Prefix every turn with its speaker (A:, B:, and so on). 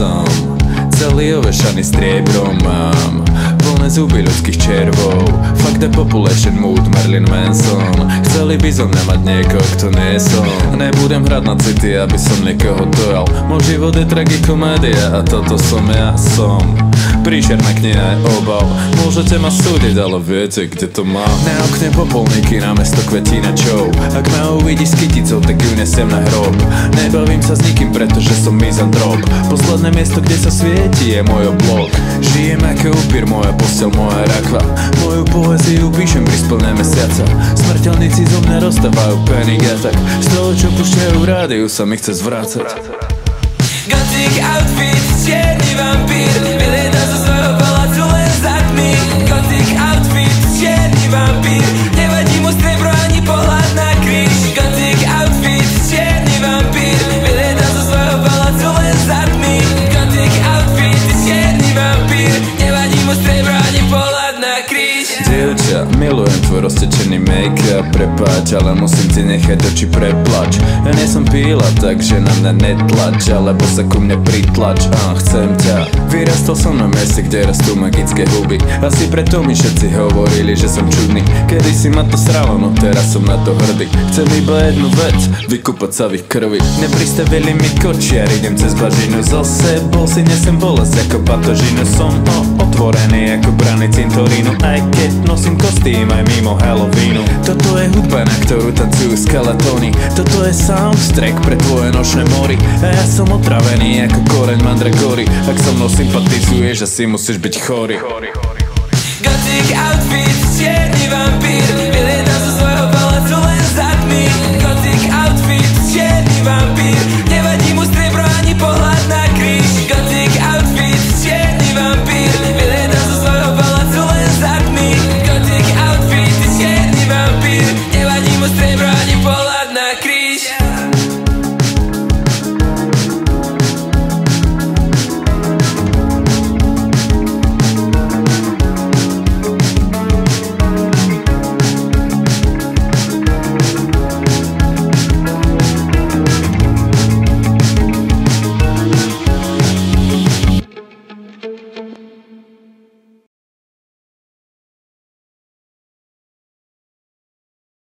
A: mazam, cel ieviešana striebrumam. Plné zuby ľudských červov. Fuck the population mood Marilyn Manson. Chceli by som nemať niekoho, kto nie som. Nebudem hrať na city, aby som niekoho dojal. Môj život je tragikomédia a toto som ja som. Príšerná kniha je obav. Môžete ma súdiť, ale viete, kde to má Na okne popolníky na mesto kvetinačov. Ak ma uvidíš s kyticou, tak ju nesem na hrob. Nebavím sa s nikým, pretože som mizantrop Posledné miesto, kde sa svieti, je môj oblok. Žijem ako upír, moja postel, moja rakva Moju poeziu píšem pri splné mesiaca Smrteľníci zo mňa rozstávajú panic attack. Z toho, čo pušťajú v rádiu, sa mi chce zvrácať.
B: Gothic outfit, čierny vampír good
A: Dievča, milujem tvoj roztečený make-up Prepáč, ale musím ti nechať oči preplač. Ja nie som píla, takže na mňa netlač Alebo sa ku mne pritlač, a chcem ťa. Vyrastol som na mieste, kde rastú magické huby. Asi preto mi všetci hovorili, že som čudný. Kedy si ma to sralo, no teraz som na to hrdý. Chcem iba jednu vec, vykúpať sa v ich krvi. Nepristavili mi kočiar, idem cez bažinu zo sebou. Si nesem bolesť ako patožinu Som otvorený ako brany cintorínu. Aj keď nosím kostým aj mimo Halloweenu. Toto je hudba, na ktorú tancujú skeletóny Toto je soundtrack pre tvoje nočné mory. A ja som otravený ako koreň mandragory. Ak so mnou sympatizuješ, asi musíš byť chorý.
B: Gothic outfit, čierny vampír